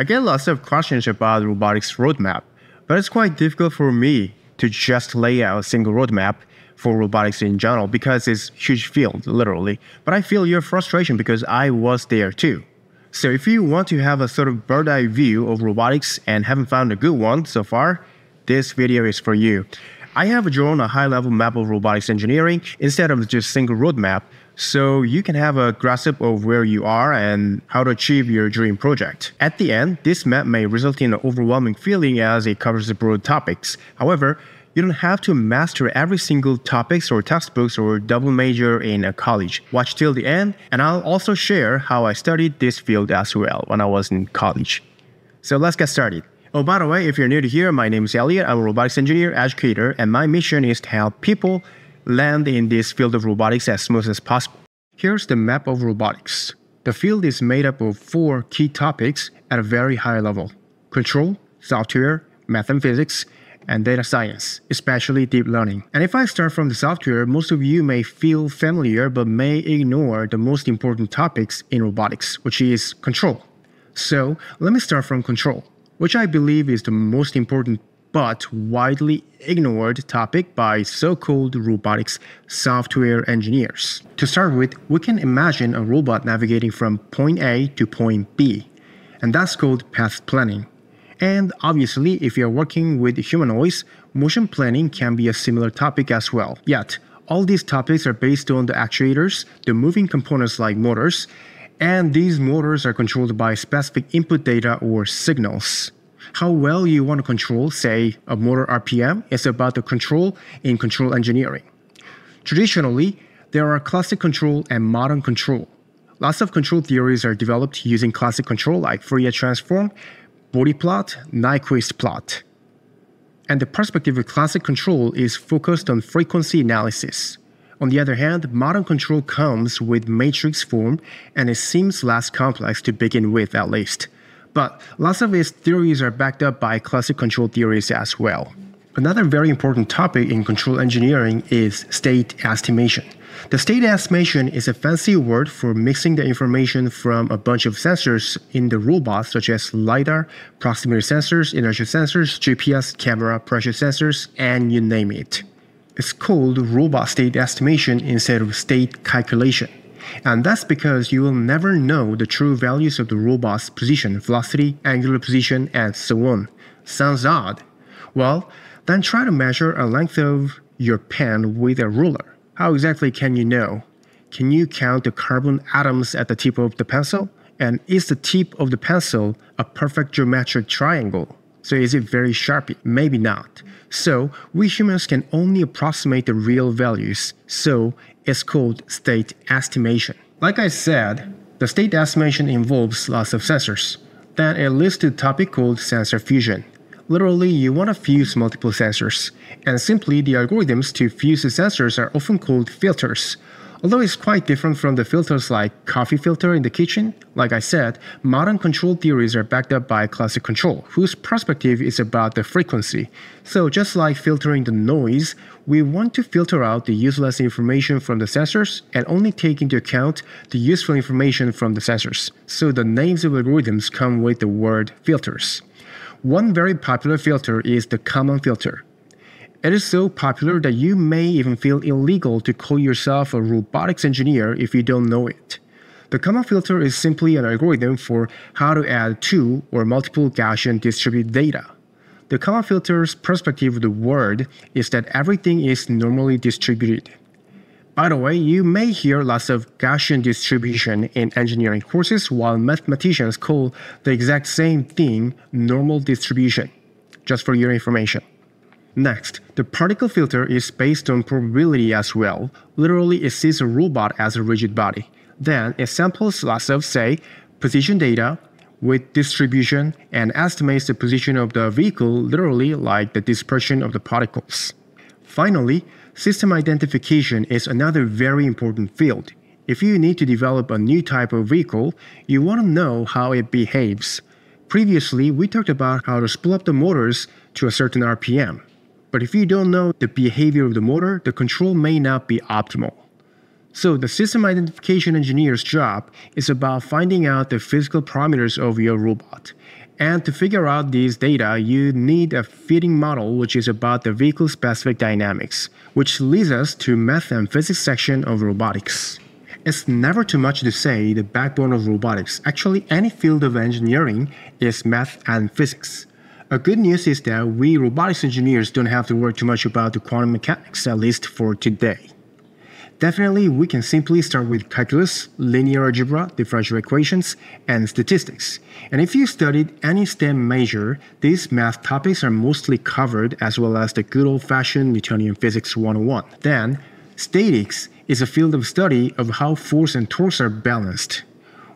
I get lots of questions about robotics roadmap, but it's quite difficult for me to just lay out a single roadmap for robotics in general because it's huge field, literally. But I feel your frustration because I was there too. So if you want to have a sort of bird eye view of robotics and haven't found a good one so far, this video is for you. I have drawn a high level map of robotics engineering instead of just single roadmap so you can have a grasp of where you are and how to achieve your dream project. At the end, this map may result in an overwhelming feeling as it covers broad topics. However, you don't have to master every single topics or textbooks or double major in a college. Watch till the end, and I'll also share how I studied this field as well when I was in college. So let's get started. Oh, by the way, if you're new to here, my name is Elliot. I'm a robotics engineer, educator, and my mission is to help people land in this field of robotics as smooth as possible. Here's the map of robotics. The field is made up of four key topics at a very high level control, software, math and physics, and data science, especially deep learning. And if I start from the software, most of you may feel familiar but may ignore the most important topics in robotics, which is control. So let me start from control which I believe is the most important but widely ignored topic by so called robotics software engineers. To start with, we can imagine a robot navigating from point A to point B, and that's called path planning. And obviously, if you're working with humanoids, motion planning can be a similar topic as well. Yet, all these topics are based on the actuators, the moving components like motors, and these motors are controlled by specific input data or signals. How well you want to control, say, a motor RPM is about the control in control engineering. Traditionally, there are classic control and modern control. Lots of control theories are developed using classic control like Fourier transform, Bode plot, Nyquist plot. And the perspective of classic control is focused on frequency analysis. On the other hand, modern control comes with matrix form and it seems less complex to begin with at least. But lots of its theories are backed up by classic control theories as well. Another very important topic in control engineering is state estimation. The state estimation is a fancy word for mixing the information from a bunch of sensors in the robot, such as LiDAR, proximity sensors, inertial sensors, GPS, camera, pressure sensors, and you name it. It's called robot state estimation instead of state calculation. And that's because you will never know the true values of the robot's position, velocity, angular position, and so on. Sounds odd. Well, then try to measure a length of your pen with a ruler. How exactly can you know? Can you count the carbon atoms at the tip of the pencil? And is the tip of the pencil a perfect geometric triangle? So is it very sharp? Maybe not. So we humans can only approximate the real values. So it's called state estimation. Like I said, the state estimation involves lots of sensors. Then it leads to a topic called sensor fusion. Literally, you want to fuse multiple sensors, and simply the algorithms to fuse the sensors are often called filters, Although it's quite different from the filters like coffee filter in the kitchen, like I said, modern control theories are backed up by classic control, whose perspective is about the frequency. So just like filtering the noise, we want to filter out the useless information from the sensors and only take into account the useful information from the sensors. So the names of algorithms come with the word filters. One very popular filter is the Kalman filter. It is so popular that you may even feel illegal to call yourself a robotics engineer if you don't know it. The Kalman filter is simply an algorithm for how to add two or multiple Gaussian distributed data. The Kalman filter's perspective of the word is that everything is normally distributed. By the way, you may hear lots of Gaussian distribution in engineering courses while mathematicians call the exact same thing normal distribution. Just for your information. Next, the particle filter is based on probability as well. Literally, it sees a robot as a rigid body. Then it samples lots of, say, position data with distribution and estimates the position of the vehicle literally like the dispersion of the particles. Finally, system identification is another very important field. If you need to develop a new type of vehicle, you want to know how it behaves. Previously, we talked about how to spool up the motors to a certain RPM. But if you don't know the behavior of the motor, the control may not be optimal. So, the system identification engineer's job is about finding out the physical parameters of your robot. And to figure out these data, you need a fitting model which is about the vehicle specific dynamics, which leads us to math and physics section of robotics. It's never too much to say the backbone of robotics. Actually, any field of engineering is math and physics. A good news is that we robotics engineers don't have to worry too much about the quantum mechanics, at least for today. Definitely, we can simply start with calculus, linear algebra, differential equations, and statistics. And if you studied any STEM major, these math topics are mostly covered as well as the good old-fashioned Newtonian Physics 101. Then, statics is a field of study of how force and torques are balanced.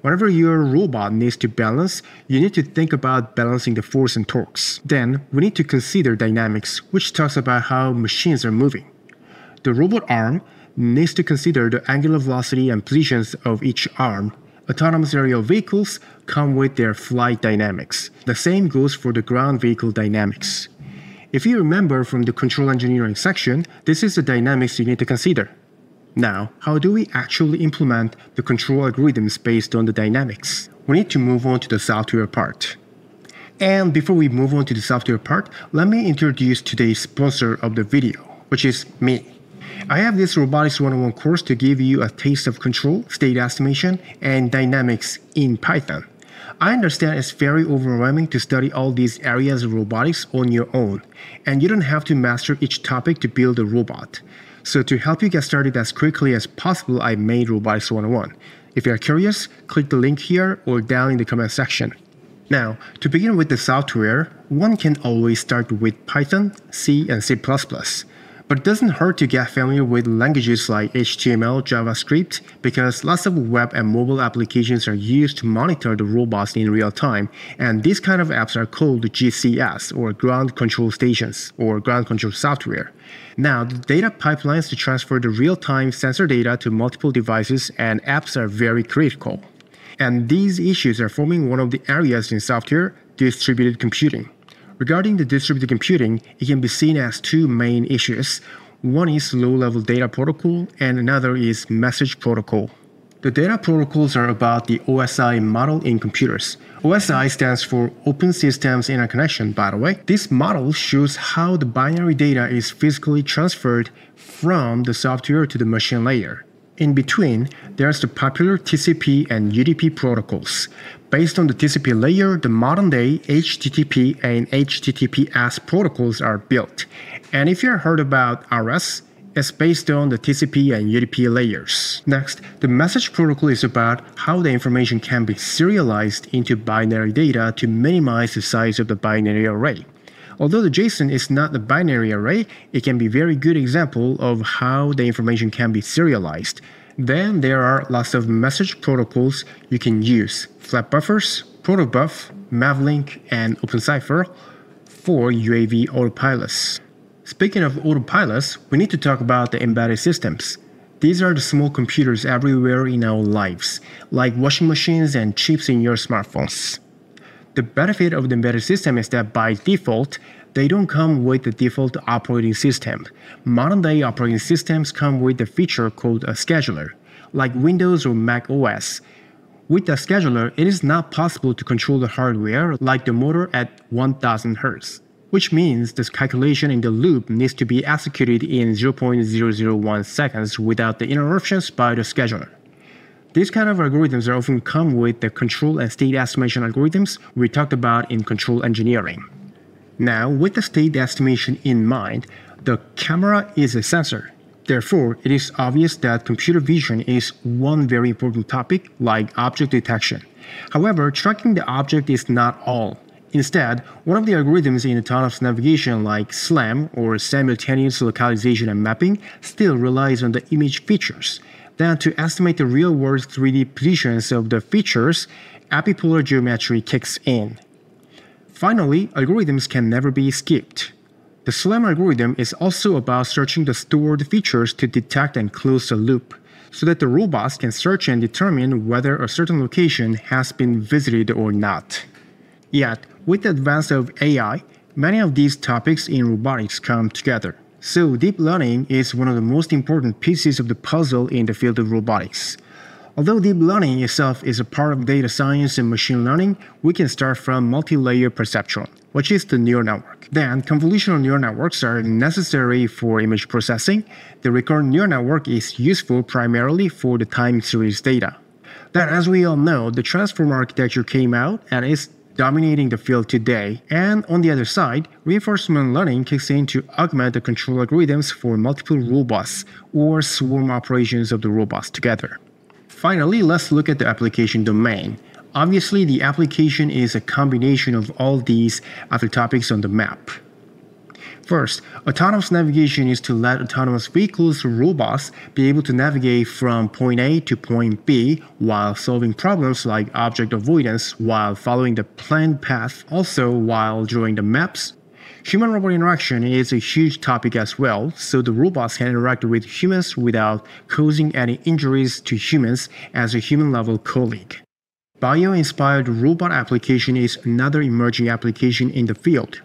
Whenever your robot needs to balance, you need to think about balancing the force and torques. Then, we need to consider dynamics, which talks about how machines are moving. The robot arm needs to consider the angular velocity and positions of each arm. Autonomous aerial vehicles come with their flight dynamics. The same goes for the ground vehicle dynamics. If you remember from the control engineering section, this is the dynamics you need to consider. Now, how do we actually implement the control algorithms based on the dynamics? We need to move on to the software part. And before we move on to the software part, let me introduce today's sponsor of the video, which is me. I have this Robotics 101 course to give you a taste of control, state estimation, and dynamics in Python. I understand it's very overwhelming to study all these areas of robotics on your own, and you don't have to master each topic to build a robot. So to help you get started as quickly as possible, I made Robotics 101. If you are curious, click the link here or down in the comment section. Now, to begin with the software, one can always start with Python, C, and C++. But it doesn't hurt to get familiar with languages like HTML, JavaScript, because lots of web and mobile applications are used to monitor the robots in real time, and these kind of apps are called GCS, or Ground Control Stations, or Ground Control Software. Now, the data pipelines to transfer the real-time sensor data to multiple devices and apps are very critical. And these issues are forming one of the areas in software, distributed computing. Regarding the distributed computing, it can be seen as two main issues. One is low-level data protocol and another is message protocol. The data protocols are about the OSI model in computers. OSI stands for Open Systems Interconnection, by the way. This model shows how the binary data is physically transferred from the software to the machine layer. In between, there's the popular TCP and UDP protocols. Based on the TCP layer, the modern day HTTP and HTTPS protocols are built. And if you've heard about ROS, it's based on the TCP and UDP layers. Next, the message protocol is about how the information can be serialized into binary data to minimize the size of the binary array. Although the JSON is not a binary array, it can be a very good example of how the information can be serialized. Then there are lots of message protocols you can use. Flat buffers, protobuf, Mavlink, and OpenCyphal for UAV autopilots. Speaking of autopilots, we need to talk about the embedded systems. These are the small computers everywhere in our lives, like washing machines and chips in your smartphones. The benefit of the embedded system is that by default, they don't come with the default operating system. Modern day operating systems come with a feature called a scheduler, like Windows or Mac OS. With the scheduler, it is not possible to control the hardware like the motor at 1000 Hz, which means the calculation in the loop needs to be executed in 0.001 seconds without the interruptions by the scheduler. These kind of algorithms are often come with the control and state estimation algorithms we talked about in control engineering. Now, with the state estimation in mind, the camera is a sensor. Therefore, it is obvious that computer vision is one very important topic like object detection. However, tracking the object is not all. Instead, one of the algorithms in autonomous navigation like SLAM or simultaneous localization and mapping still relies on the image features. Then to estimate the real-world 3D positions of the features, epipolar geometry kicks in. Finally, algorithms can never be skipped. The SLAM algorithm is also about searching the stored features to detect and close the loop, so that the robots can search and determine whether a certain location has been visited or not. Yet, with the advance of AI, many of these topics in robotics come together. So, deep learning is one of the most important pieces of the puzzle in the field of robotics. Although deep learning itself is a part of data science and machine learning, we can start from multi-layer perceptron, which is the neural network. Then, convolutional neural networks are necessary for image processing. The recurrent neural network is useful primarily for the time series data. Then, as we all know, the transformer architecture came out and is dominating the field today. And on the other side, reinforcement learning kicks in to augment the control algorithms for multiple robots or swarm operations of the robots together. Finally, let's look at the application domain. Obviously, the application is a combination of all these other topics on the map. First, autonomous navigation is to let autonomous vehicles or robots be able to navigate from point A to point B while solving problems like object avoidance while following the planned path, also while drawing the maps. Human robot interaction is a huge topic as well, so the robots can interact with humans without causing any injuries to humans as a human level colleague. Bio inspired robot application is another emerging application in the field.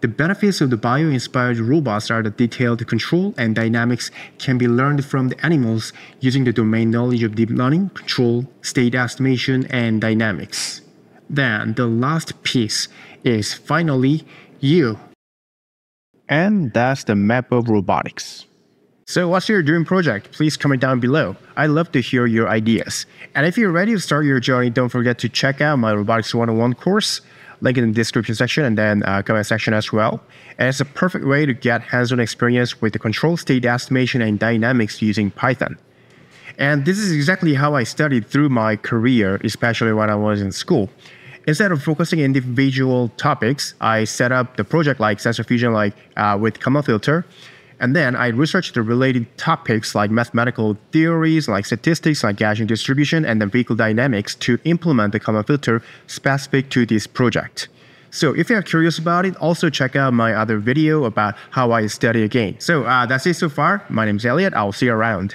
The benefits of the bio-inspired robots are that detailed control and dynamics can be learned from the animals using the domain knowledge of deep learning, control, state estimation, and dynamics. Then the last piece is finally you. And that's the map of robotics. So what's your dream project? Please comment down below. I'd love to hear your ideas. And if you're ready to start your journey, don't forget to check out my Robotics 101 course link in the description section and then uh, comment section as well. And it's a perfect way to get hands-on experience with the control state estimation and dynamics using Python. And this is exactly how I studied through my career, especially when I was in school. Instead of focusing individual topics, I set up the project like sensor fusion like uh, with Kalman filter and then I researched the related topics like mathematical theories, like statistics, like Gaussian distribution, and then vehicle dynamics to implement the Kalman filter specific to this project. So if you're curious about it, also check out my other video about how I study again. So uh, that's it so far. My name is Elliot. I'll see you around.